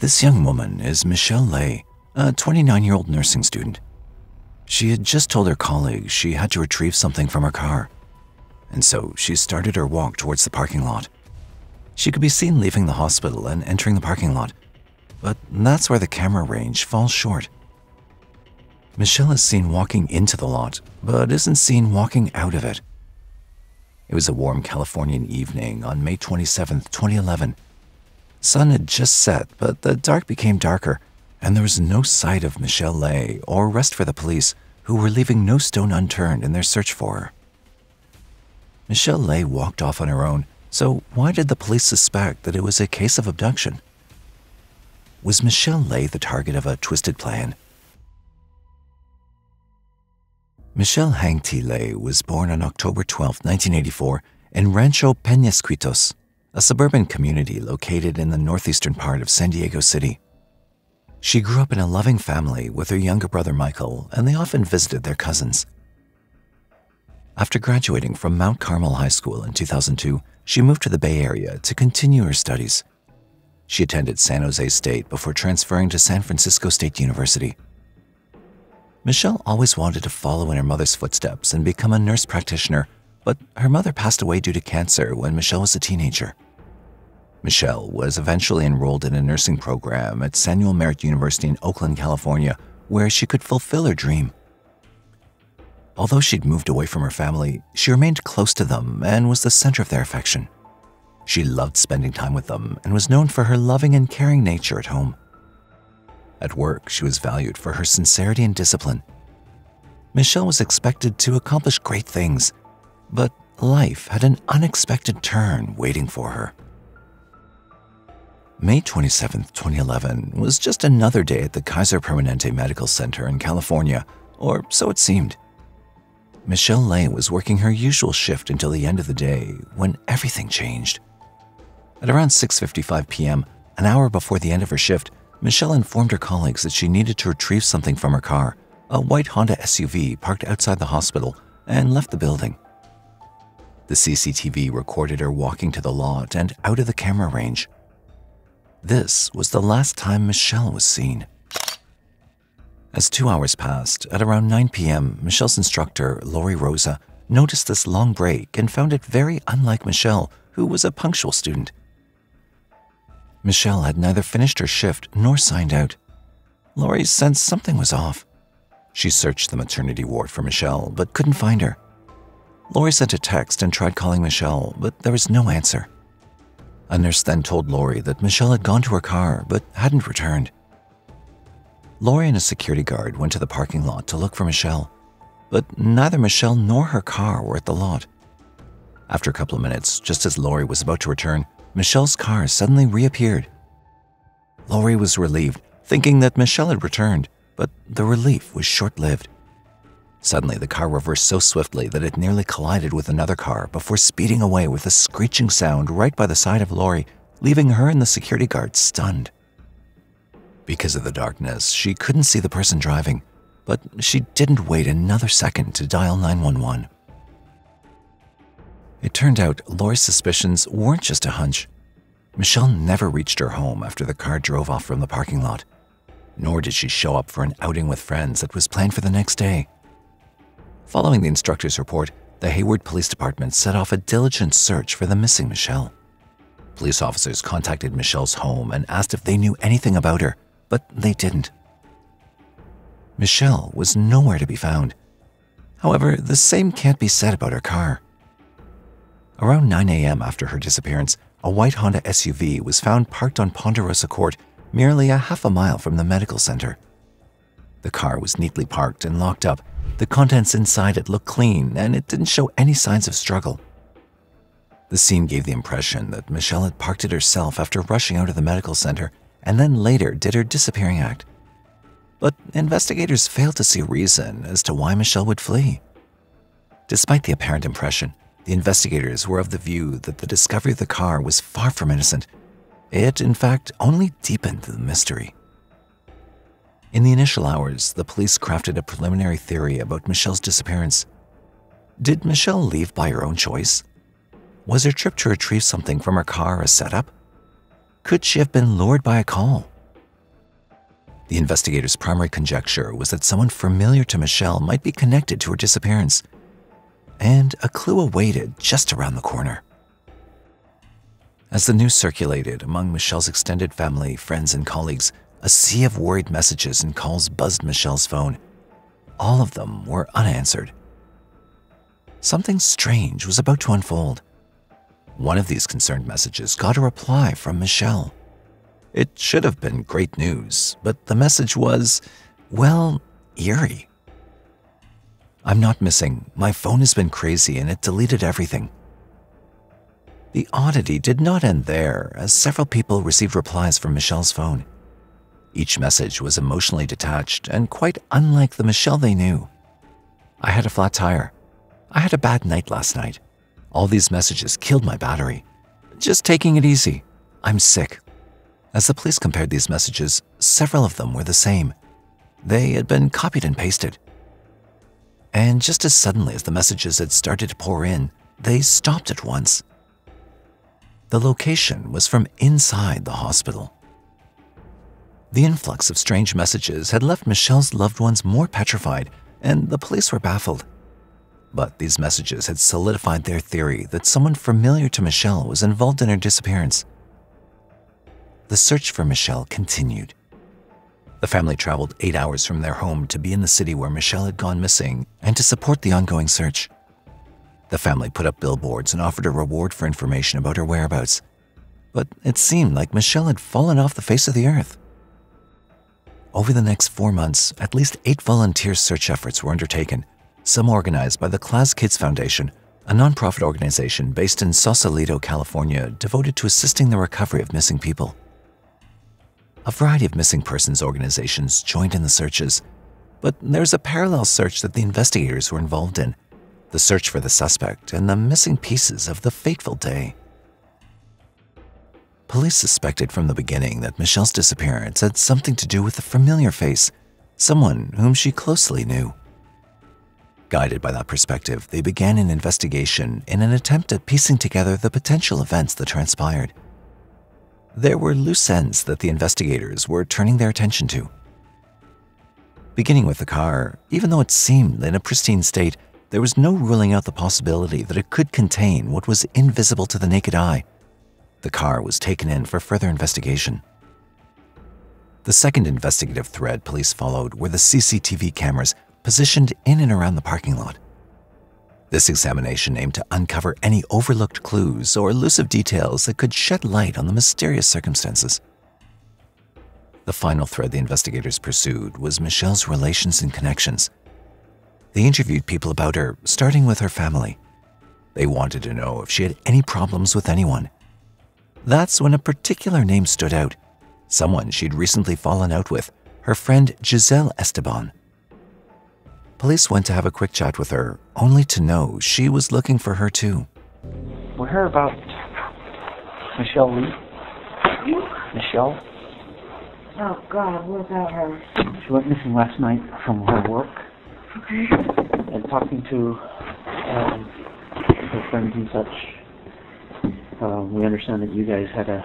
This young woman is Michelle Le, a 29 year old nursing student. She had just told her colleagues she had to retrieve something from her car, and so she started her walk towards the parking lot. She could be seen leaving the hospital and entering the parking lot, but that's where the camera range falls short. Michelle is seen walking into the lot, but isn't seen walking out of it. It was a warm Californian evening on May 27, 2011. Sun had just set, but the dark became darker, and there was no sight of Michelle Le or rest for the police, who were leaving no stone unturned in their search for her. Michelle Le walked off on her own, so why did the police suspect that it was a case of abduction? Was Michelle Le the target of a twisted plan? Michelle Hang T. Le was born on October 12, 1984, in Rancho Peñasquitos, a suburban community located in the northeastern part of San Diego City. She grew up in a loving family with her younger brother Michael, and they often visited their cousins. After graduating from Mount Carmel High School in 2002, she moved to the Bay Area to continue her studies. She attended San Jose State before transferring to San Francisco State University. Michelle always wanted to follow in her mother's footsteps and become a nurse practitioner, but her mother passed away due to cancer when Michelle was a teenager. Michelle was eventually enrolled in a nursing program at Samuel Merritt University in Oakland, California, where she could fulfill her dream. Although she'd moved away from her family, she remained close to them and was the center of their affection. She loved spending time with them and was known for her loving and caring nature at home. At work, she was valued for her sincerity and discipline. Michelle was expected to accomplish great things, but life had an unexpected turn waiting for her. May 27, 2011 was just another day at the Kaiser Permanente Medical Center in California, or so it seemed. Michelle Le was working her usual shift until the end of the day when everything changed. At around 6:55 p.m., an hour before the end of her shift, Michelle informed her colleagues that she needed to retrieve something from her car, a white Honda SUV parked outside the hospital, and left the building. The CCTV recorded her walking to the lot and out of the camera range. This was the last time Michelle was seen. As two hours passed, at around 9 p.m., Michelle's instructor, Lori Rosa, noticed this long break and found it very unlike Michelle, who was a punctual student. Michelle had neither finished her shift nor signed out. Lori sensed something was off. She searched the maternity ward for Michelle, but couldn't find her. Lori sent a text and tried calling Michelle, but there was no answer. A nurse then told Lori that Michelle had gone to her car but hadn't returned. Lori and a security guard went to the parking lot to look for Michelle, but neither Michelle nor her car were at the lot. After a couple of minutes, just as Lori was about to return, Michelle's car suddenly reappeared. Lori was relieved, thinking that Michelle had returned, but the relief was short lived. Suddenly, the car reversed so swiftly that it nearly collided with another car before speeding away with a screeching sound right by the side of Lori, leaving her and the security guard stunned. Because of the darkness, she couldn't see the person driving, but she didn't wait another second to dial 911. It turned out Lori's suspicions weren't just a hunch. Michelle never reached her home after the car drove off from the parking lot, nor did she show up for an outing with friends that was planned for the next day. Following the instructor's report, the Hayward Police Department set off a diligent search for the missing Michelle. Police officers contacted Michelle's home and asked if they knew anything about her, but they didn't. Michelle was nowhere to be found. However, the same can't be said about her car. Around 9 a.m. after her disappearance, a white Honda SUV was found parked on Ponderosa Court, merely a half a mile from the medical center. The car was neatly parked and locked up, the contents inside it looked clean and it didn't show any signs of struggle. The scene gave the impression that Michelle had parked it herself after rushing out of the medical center and then later did her disappearing act. But investigators failed to see a reason as to why Michelle would flee. Despite the apparent impression, the investigators were of the view that the discovery of the car was far from innocent. It, in fact, only deepened the mystery. In the initial hours, the police crafted a preliminary theory about Michelle's disappearance. Did Michelle leave by her own choice? Was her trip to retrieve something from her car a setup? Could she have been lured by a call? The investigators' primary conjecture was that someone familiar to Michelle might be connected to her disappearance. And a clue awaited just around the corner. As the news circulated among Michelle's extended family, friends, and colleagues, a sea of worried messages and calls buzzed Michelle's phone. All of them were unanswered. Something strange was about to unfold. One of these concerned messages got a reply from Michelle. It should have been great news, but the message was, well, eerie. I'm not missing. My phone has been crazy and it deleted everything. The oddity did not end there, as several people received replies from Michelle's phone. Each message was emotionally detached and quite unlike the Michelle they knew. I had a flat tire. I had a bad night last night. All these messages killed my battery. Just taking it easy. I'm sick. As the police compared these messages, several of them were the same. They had been copied and pasted. And just as suddenly as the messages had started to pour in, they stopped at once. The location was from inside the hospital. The influx of strange messages had left Michelle's loved ones more petrified, and the police were baffled. But these messages had solidified their theory that someone familiar to Michelle was involved in her disappearance. The search for Michelle continued. The family traveled eight hours from their home to be in the city where Michelle had gone missing and to support the ongoing search. The family put up billboards and offered a reward for information about her whereabouts. But it seemed like Michelle had fallen off the face of the earth. Over the next four months, at least eight volunteer search efforts were undertaken, some organized by the Klaas Kids Foundation, a nonprofit organization based in Sausalito, California, devoted to assisting the recovery of missing people. A variety of missing persons organizations joined in the searches, but there's a parallel search that the investigators were involved in the search for the suspect and the missing pieces of the fateful day. Police suspected from the beginning that Michelle's disappearance had something to do with a familiar face, someone whom she closely knew. Guided by that perspective, they began an investigation in an attempt at piecing together the potential events that transpired. There were loose ends that the investigators were turning their attention to. Beginning with the car, even though it seemed in a pristine state, there was no ruling out the possibility that it could contain what was invisible to the naked eye the car was taken in for further investigation. The second investigative thread police followed were the CCTV cameras positioned in and around the parking lot. This examination aimed to uncover any overlooked clues or elusive details that could shed light on the mysterious circumstances. The final thread the investigators pursued was Michelle's relations and connections. They interviewed people about her, starting with her family. They wanted to know if she had any problems with anyone, that's when a particular name stood out someone she'd recently fallen out with, her friend Giselle Esteban. Police went to have a quick chat with her, only to know she was looking for her too. We heard about Michelle Lee. Michelle? Oh God, what about her? She went missing last night from her work. Okay. And talking to um, her friends and such, uh, we understand that you guys had a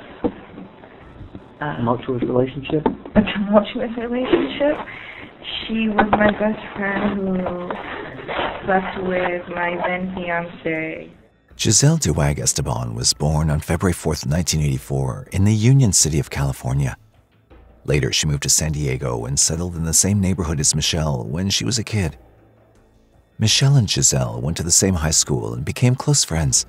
Uh, tumultuous relationship. a tumultuous relationship. She was my best friend who slept with my then fiance. Giselle Duwag Esteban was born on February 4, 1984, in the Union City of California. Later, she moved to San Diego and settled in the same neighborhood as Michelle when she was a kid. Michelle and Giselle went to the same high school and became close friends.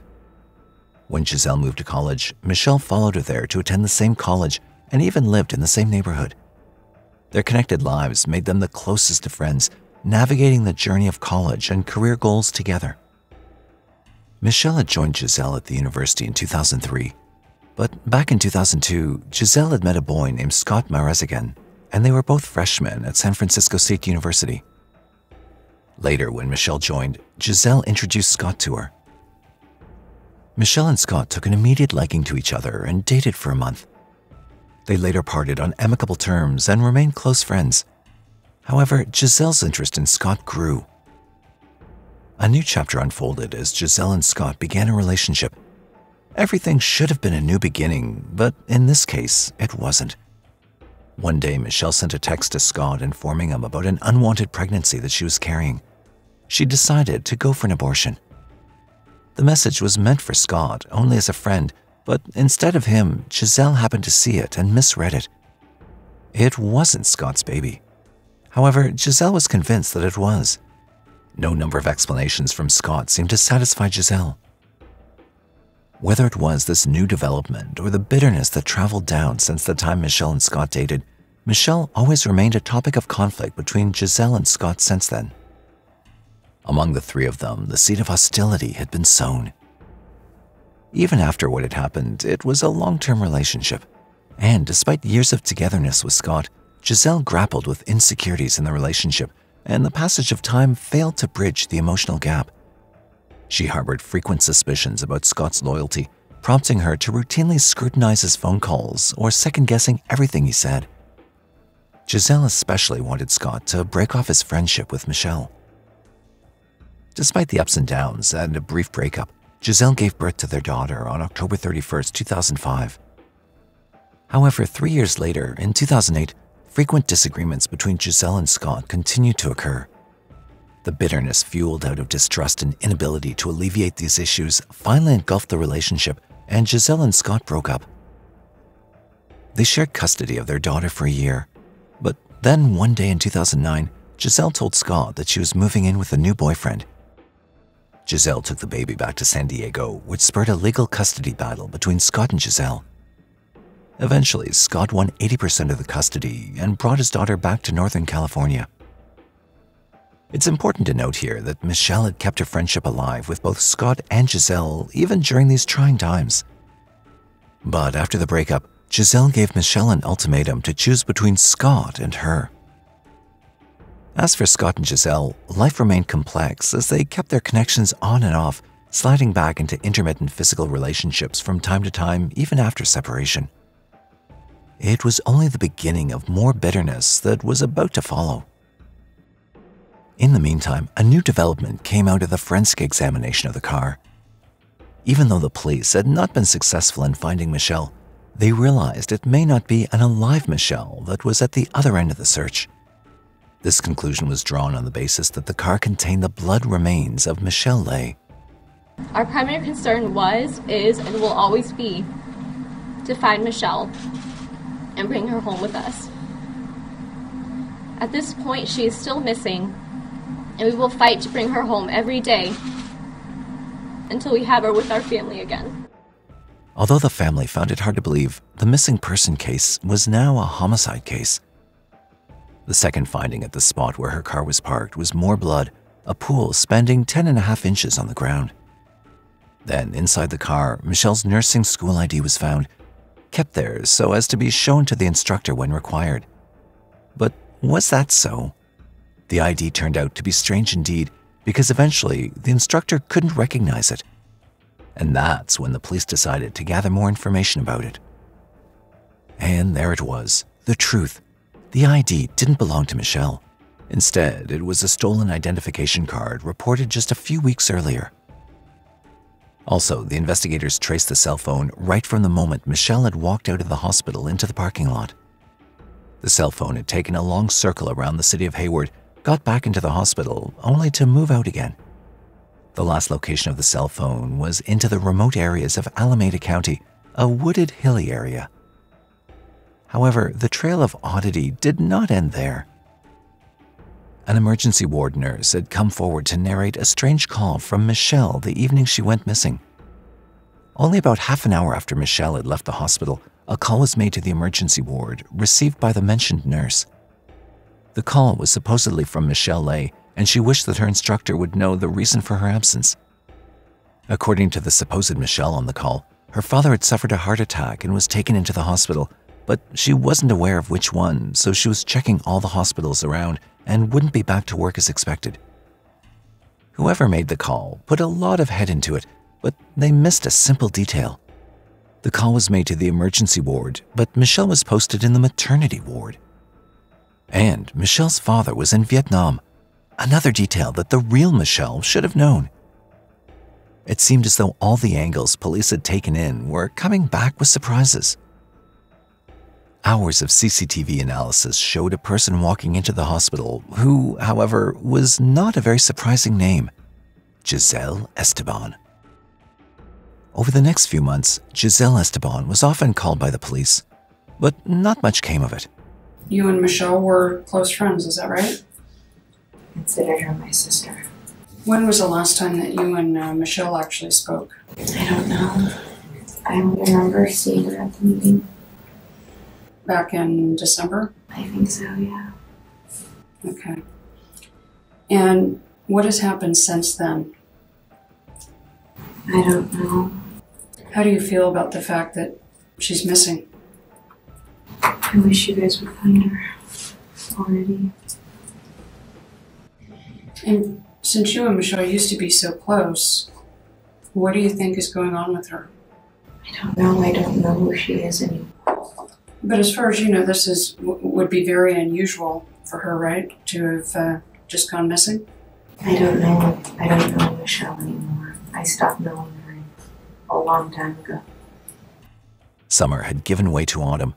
When Giselle moved to college, Michelle followed her there to attend the same college and even lived in the same neighborhood. Their connected lives made them the closest of friends, navigating the journey of college and career goals together. Michelle had joined Giselle at the university in 2003. But back in 2002, Giselle had met a boy named Scott Marasigan, and they were both freshmen at San Francisco State University. Later, when Michelle joined, Giselle introduced Scott to her. Michelle and Scott took an immediate liking to each other and dated for a month. They later parted on amicable terms and remained close friends. However, Giselle's interest in Scott grew. A new chapter unfolded as Giselle and Scott began a relationship. Everything should have been a new beginning, but in this case, it wasn't. One day, Michelle sent a text to Scott informing him about an unwanted pregnancy that she was carrying. She decided to go for an abortion. The message was meant for Scott only as a friend, but instead of him, Giselle happened to see it and misread it. It wasn't Scott's baby. However, Giselle was convinced that it was. No number of explanations from Scott seemed to satisfy Giselle. Whether it was this new development or the bitterness that traveled down since the time Michelle and Scott dated, Michelle always remained a topic of conflict between Giselle and Scott since then. Among the three of them, the seed of hostility had been sown. Even after what had happened, it was a long term relationship. And despite years of togetherness with Scott, Giselle grappled with insecurities in the relationship, and the passage of time failed to bridge the emotional gap. She harbored frequent suspicions about Scott's loyalty, prompting her to routinely scrutinize his phone calls or second guessing everything he said. Giselle especially wanted Scott to break off his friendship with Michelle. Despite the ups and downs and a brief breakup, Giselle gave birth to their daughter on October 31, 2005. However, three years later, in 2008, frequent disagreements between Giselle and Scott continued to occur. The bitterness fueled out of distrust and inability to alleviate these issues finally engulfed the relationship, and Giselle and Scott broke up. They shared custody of their daughter for a year, but then one day in 2009, Giselle told Scott that she was moving in with a new boyfriend. Giselle took the baby back to San Diego, which spurred a legal custody battle between Scott and Giselle. Eventually, Scott won 80% of the custody and brought his daughter back to Northern California. It's important to note here that Michelle had kept her friendship alive with both Scott and Giselle even during these trying times. But after the breakup, Giselle gave Michelle an ultimatum to choose between Scott and her. As for Scott and Giselle, life remained complex as they kept their connections on and off, sliding back into intermittent physical relationships from time to time, even after separation. It was only the beginning of more bitterness that was about to follow. In the meantime, a new development came out of the forensic examination of the car. Even though the police had not been successful in finding Michelle, they realized it may not be an alive Michelle that was at the other end of the search. This conclusion was drawn on the basis that the car contained the blood remains of Michelle Le. Our primary concern was, is, and will always be to find Michelle and bring her home with us. At this point, she is still missing, and we will fight to bring her home every day until we have her with our family again. Although the family found it hard to believe, the missing person case was now a homicide case. The second finding at the spot where her car was parked was more blood, a pool spanning 10 and a half inches on the ground. Then, inside the car, Michelle's nursing school ID was found, kept there so as to be shown to the instructor when required. But was that so? The ID turned out to be strange indeed because eventually the instructor couldn't recognize it. And that's when the police decided to gather more information about it. And there it was, the truth. The ID didn't belong to Michelle. Instead, it was a stolen identification card reported just a few weeks earlier. Also, the investigators traced the cell phone right from the moment Michelle had walked out of the hospital into the parking lot. The cell phone had taken a long circle around the city of Hayward, got back into the hospital, only to move out again. The last location of the cell phone was into the remote areas of Alameda County, a wooded, hilly area. However, the trail of oddity did not end there. An emergency ward nurse had come forward to narrate a strange call from Michelle the evening she went missing. Only about half an hour after Michelle had left the hospital, a call was made to the emergency ward, received by the mentioned nurse. The call was supposedly from Michelle Le, and she wished that her instructor would know the reason for her absence. According to the supposed Michelle on the call, her father had suffered a heart attack and was taken into the hospital, but she wasn't aware of which one, so she was checking all the hospitals around and wouldn't be back to work as expected. Whoever made the call put a lot of head into it, but they missed a simple detail. The call was made to the emergency ward, but Michelle was posted in the maternity ward. And Michelle's father was in Vietnam, another detail that the real Michelle should have known. It seemed as though all the angles police had taken in were coming back with surprises. Hours of CCTV analysis showed a person walking into the hospital who, however, was not a very surprising name Giselle Esteban. Over the next few months, Giselle Esteban was often called by the police, but not much came of it. You and Michelle were close friends, is that right? Considered her my sister. When was the last time that you and uh, Michelle actually spoke? I don't know. I remember seeing her at the meeting. Back in December? I think so, yeah. Okay. And what has happened since then? I don't know. How do you feel about the fact that she's missing? I wish you guys would find her already. And since you and Michelle used to be so close, what do you think is going on with her? I don't know. I don't know who she is anymore. But as far as you know, this is would be very unusual for her, right? To have uh, just gone missing. I don't know. I don't know Michelle anymore. I stopped knowing her a long time ago. Summer had given way to autumn.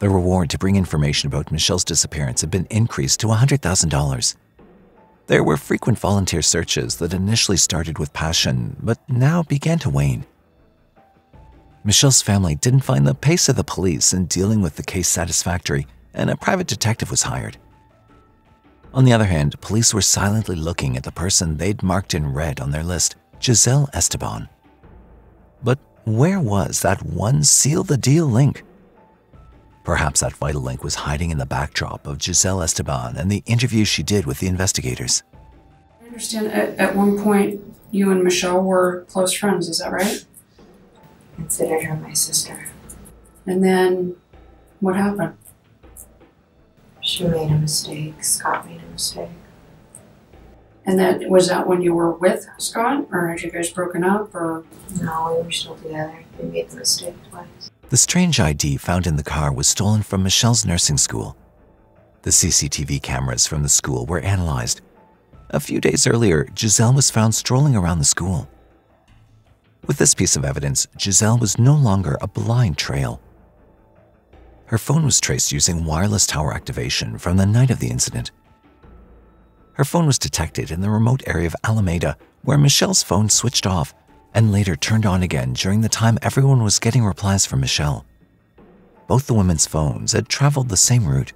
The reward to bring information about Michelle's disappearance had been increased to $100,000. There were frequent volunteer searches that initially started with passion, but now began to wane. Michelle's family didn't find the pace of the police in dealing with the case satisfactory, and a private detective was hired. On the other hand, police were silently looking at the person they'd marked in red on their list, Giselle Esteban. But where was that one seal the deal link? Perhaps that vital link was hiding in the backdrop of Giselle Esteban and the interview she did with the investigators. I understand. At, at one point, you and Michelle were close friends. Is that right? Considered her my sister. And then, what happened? She made a mistake. Scott made a mistake. And that was that when you were with Scott, or had you guys broken up, or No, we were still together. We made the mistake twice. The strange ID found in the car was stolen from Michelle's nursing school. The CCTV cameras from the school were analyzed. A few days earlier, Giselle was found strolling around the school. With this piece of evidence, Giselle was no longer a blind trail. Her phone was traced using wireless tower activation from the night of the incident. Her phone was detected in the remote area of Alameda, where Michelle's phone switched off and later turned on again during the time everyone was getting replies from Michelle. Both the women's phones had traveled the same route.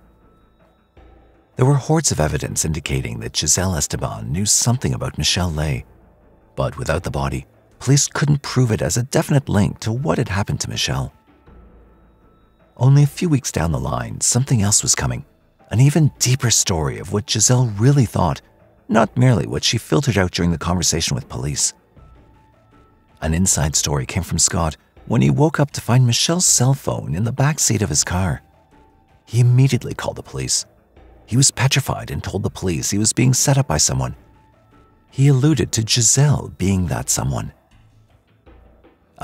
There were hordes of evidence indicating that Giselle Esteban knew something about Michelle Le, but without the body, police couldn't prove it as a definite link to what had happened to Michelle. Only a few weeks down the line, something else was coming an even deeper story of what Giselle really thought, not merely what she filtered out during the conversation with police. An inside story came from Scott when he woke up to find Michelle's cell phone in the back seat of his car. He immediately called the police. He was petrified and told the police he was being set up by someone. He alluded to Giselle being that someone.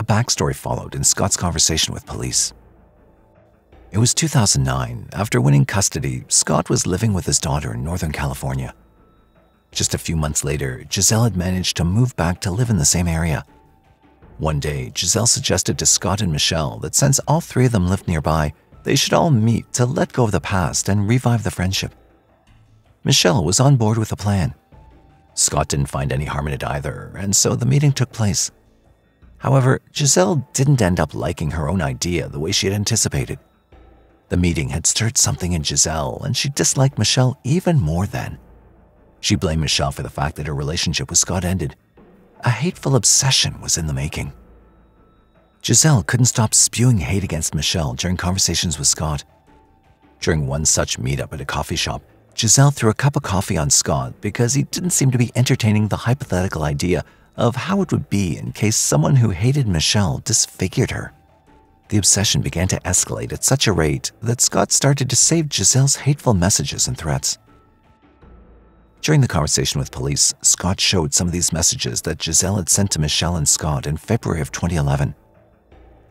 A backstory followed in Scott's conversation with police. It was 2009. After winning custody, Scott was living with his daughter in Northern California. Just a few months later, Giselle had managed to move back to live in the same area. One day, Giselle suggested to Scott and Michelle that since all three of them lived nearby, they should all meet to let go of the past and revive the friendship. Michelle was on board with the plan. Scott didn't find any harm in it either, and so the meeting took place. However, Giselle didn't end up liking her own idea the way she had anticipated. The meeting had stirred something in Giselle, and she disliked Michelle even more then. She blamed Michelle for the fact that her relationship with Scott ended. A hateful obsession was in the making. Giselle couldn't stop spewing hate against Michelle during conversations with Scott. During one such meetup at a coffee shop, Giselle threw a cup of coffee on Scott because he didn't seem to be entertaining the hypothetical idea of how it would be in case someone who hated Michelle disfigured her. The obsession began to escalate at such a rate that Scott started to save Giselle's hateful messages and threats. During the conversation with police, Scott showed some of these messages that Giselle had sent to Michelle and Scott in February of 2011.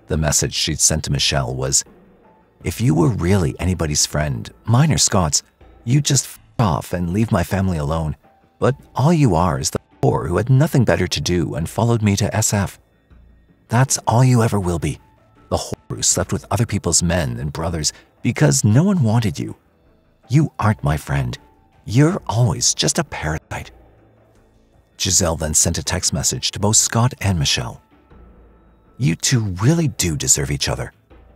The message she'd sent to Michelle was If you were really anybody's friend, mine or Scott's, you just f off and leave my family alone. But all you are is the whore who had nothing better to do and followed me to SF. That's all you ever will be. The whore who slept with other people's men and brothers because no one wanted you. You aren't my friend. You're always just a parasite. Giselle then sent a text message to both Scott and Michelle. You two really do deserve each other.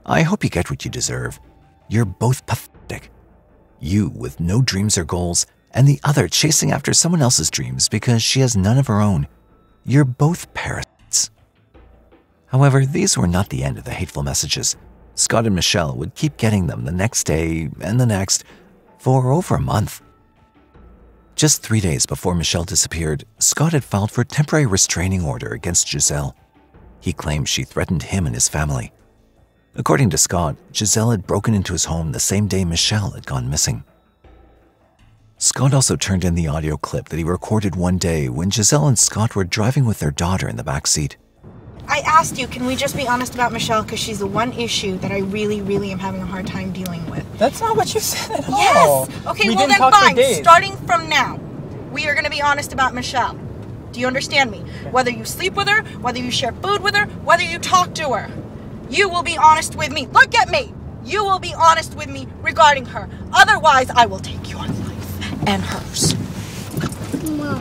I hope you get what you deserve. You're both pathetic. You with no dreams or goals, and the other chasing after someone else's dreams because she has none of her own. You're both parasites. However, these were not the end of the hateful messages. Scott and Michelle would keep getting them the next day and the next for over a month. Just three days before Michelle disappeared, Scott had filed for a temporary restraining order against Giselle. He claimed she threatened him and his family. According to Scott, Giselle had broken into his home the same day Michelle had gone missing. Scott also turned in the audio clip that he recorded one day when Giselle and Scott were driving with their daughter in the back seat. I asked you, can we just be honest about Michelle? Because she's the one issue that I really, really am having a hard time dealing with. That's not what you said at all. Yes! Okay, we well then fine. Starting from now, we are going to be honest about Michelle. Do you understand me? Whether you sleep with her, whether you share food with her, whether you talk to her, you will be honest with me. Look at me! You will be honest with me regarding her. Otherwise, I will take your life and hers.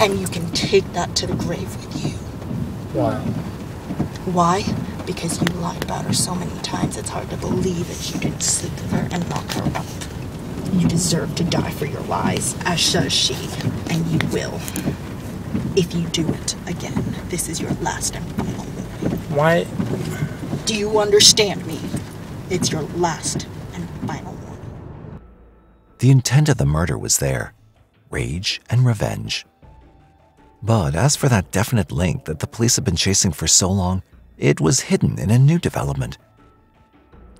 And you can take that to the grave with you. Why? Why? Because you lied about her so many times, it's hard to believe that you didn't sleep with her and lock her up. You deserve to die for your lies, as does she, and you will. If you do it again, this is your last and final warning. Why? Do you understand me? It's your last and final warning. The intent of the murder was there rage and revenge. But as for that definite link that the police had been chasing for so long, it was hidden in a new development.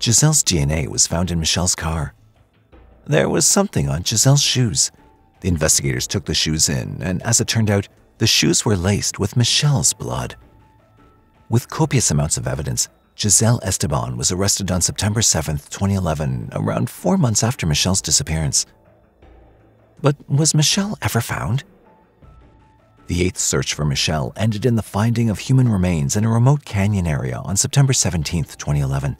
Giselle's DNA was found in Michelle's car. There was something on Giselle's shoes. The investigators took the shoes in, and as it turned out, the shoes were laced with Michelle's blood. With copious amounts of evidence, Giselle Esteban was arrested on September 7, 2011, around four months after Michelle's disappearance. But was Michelle ever found? The eighth search for Michelle ended in the finding of human remains in a remote canyon area on September 17, 2011.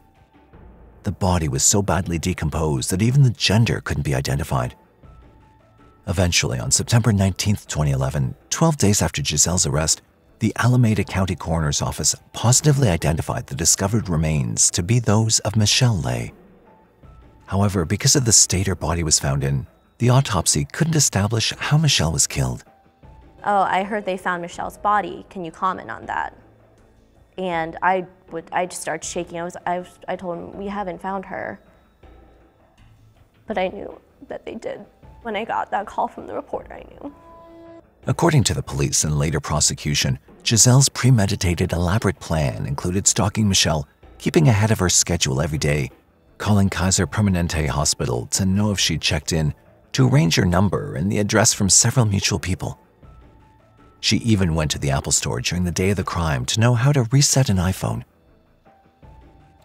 The body was so badly decomposed that even the gender couldn't be identified. Eventually, on September 19, 2011, 12 days after Giselle's arrest, the Alameda County Coroner's Office positively identified the discovered remains to be those of Michelle Le. However, because of the state her body was found in, the autopsy couldn't establish how Michelle was killed. oh, I heard they found Michelle's body. Can you comment on that? And I would, I just started shaking. I was, I, was, I told him we haven't found her, but I knew that they did. When I got that call from the reporter, I knew. According to the police and later prosecution, Giselle's premeditated, elaborate plan included stalking Michelle, keeping ahead of her schedule every day, calling Kaiser Permanente Hospital to know if she'd checked in, to arrange her number and the address from several mutual people. She even went to the Apple store during the day of the crime to know how to reset an iPhone.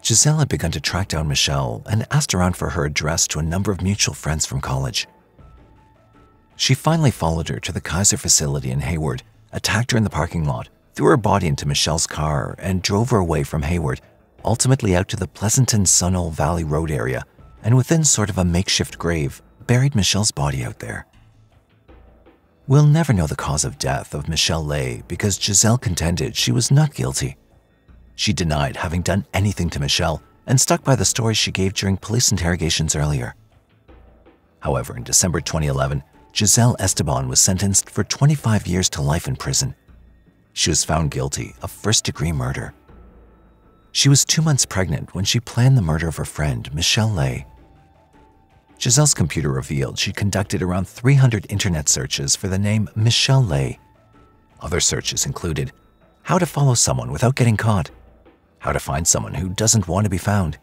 Giselle had begun to track down Michelle and asked around for her address to a number of mutual friends from college. She finally followed her to the Kaiser facility in Hayward, attacked her in the parking lot, threw her body into Michelle's car, and drove her away from Hayward, ultimately out to the Pleasanton Sunol Valley Road area, and within sort of a makeshift grave, buried Michelle's body out there. We'll never know the cause of death of Michelle Le because Giselle contended she was not guilty. She denied having done anything to Michelle and stuck by the story she gave during police interrogations earlier. However, in December 2011, Giselle Esteban was sentenced for 25 years to life in prison. She was found guilty of first degree murder. She was two months pregnant when she planned the murder of her friend, Michelle Le. Giselle's computer revealed she conducted around 300 internet searches for the name Michelle Le. Other searches included how to follow someone without getting caught, how to find someone who doesn't want to be found.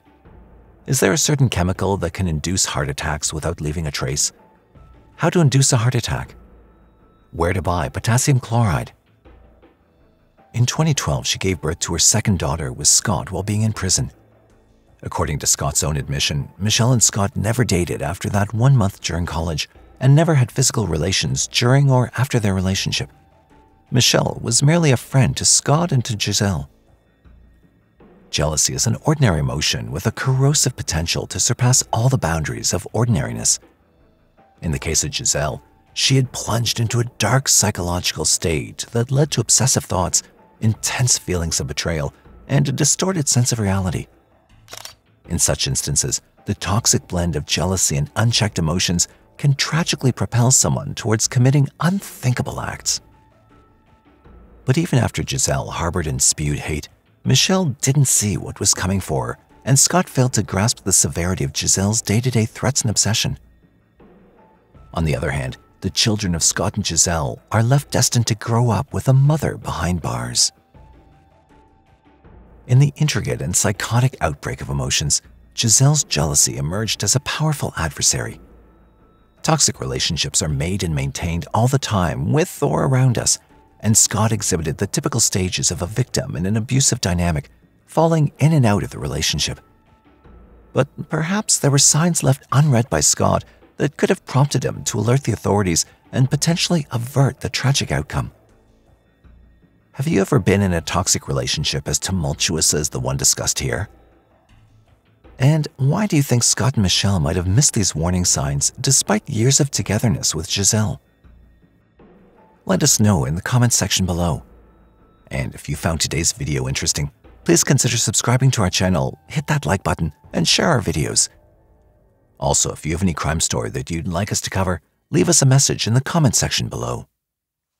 Is there a certain chemical that can induce heart attacks without leaving a trace? How to induce a heart attack? Where to buy potassium chloride? In 2012, she gave birth to her second daughter with Scott while being in prison. According to Scott's own admission, Michelle and Scott never dated after that one month during college and never had physical relations during or after their relationship. Michelle was merely a friend to Scott and to Giselle. jealousy is an ordinary emotion with a corrosive potential to surpass all the boundaries of ordinariness. In the case of Giselle, she had plunged into a dark psychological state that led to obsessive thoughts, intense feelings of betrayal, and a distorted sense of reality. In such instances, the toxic blend of jealousy and unchecked emotions can tragically propel someone towards committing unthinkable acts. But even after Giselle harbored and spewed hate, Michelle didn't see what was coming for her, and Scott failed to grasp the severity of Giselle's day to day threats and obsession. On the other hand, the children of Scott and Giselle are left destined to grow up with a mother behind bars. In the intricate and psychotic outbreak of emotions, Giselle's jealousy emerged as a powerful adversary. Toxic relationships are made and maintained all the time with or around us, and Scott exhibited the typical stages of a victim in an abusive dynamic, falling in and out of the relationship. But perhaps there were signs left unread by Scott that could have prompted him to alert the authorities and potentially avert the tragic outcome. Have you ever been in a toxic relationship as tumultuous as the one discussed here? And why do you think Scott and Michelle might have missed these warning signs despite years of togetherness with Giselle? Let us know in the comments section below. And if you found today's video interesting, please consider subscribing to our channel, hit that like button, and share our videos. Also, if you have any crime story that you'd like us to cover, leave us a message in the comment section below.